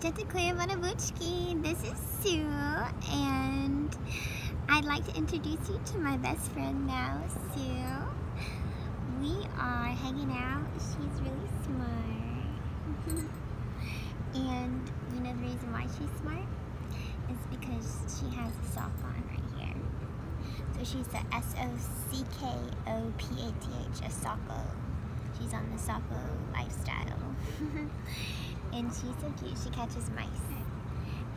This is Sue, and I'd like to introduce you to my best friend now, Sue. We are hanging out. She's really smart. and you know the reason why she's smart? is because she has a sock on right here. So she's the S-O-C-K-O-P-A-T-H, a Socko. She's on the Socko lifestyle. and she's so cute. She catches mice.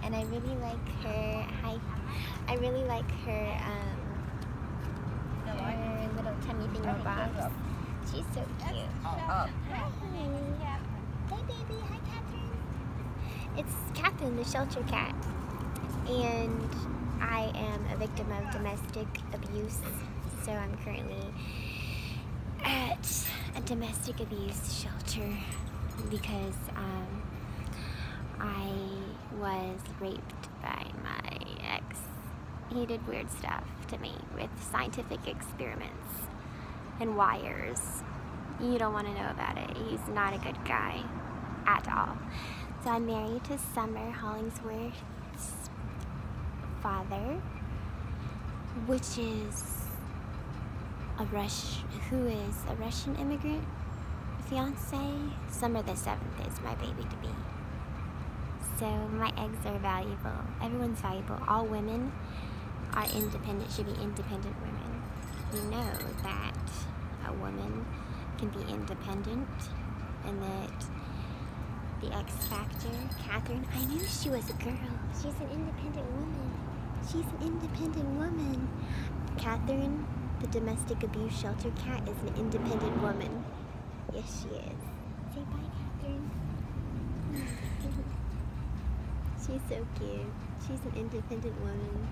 And I really like her. Hi. I really like her. Um, her little tummy thingy box. She's so cute. Hi. Hey, baby. Hi, Katherine. It's Katherine, the shelter cat. And I am a victim of domestic abuse. So I'm currently at a domestic abuse shelter because um, I was raped by my ex. He did weird stuff to me with scientific experiments and wires. You don't want to know about it. He's not a good guy at all. So I'm married to Summer Hollingsworth's father, which is a Rush, who is a Russian immigrant fiance. Summer the 7th is my baby to be. So my eggs are valuable. Everyone's valuable. All women are independent, should be independent women. You know that a woman can be independent and that the X Factor, Katherine, I knew she was a girl. She's an independent woman. She's an independent woman. Katherine, the domestic abuse shelter cat, is an independent woman. Yes, she is. She's so cute. She's an independent woman.